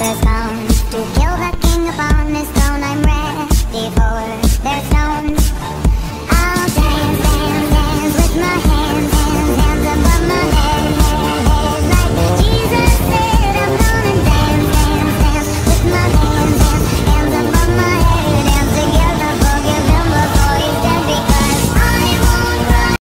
Let's go.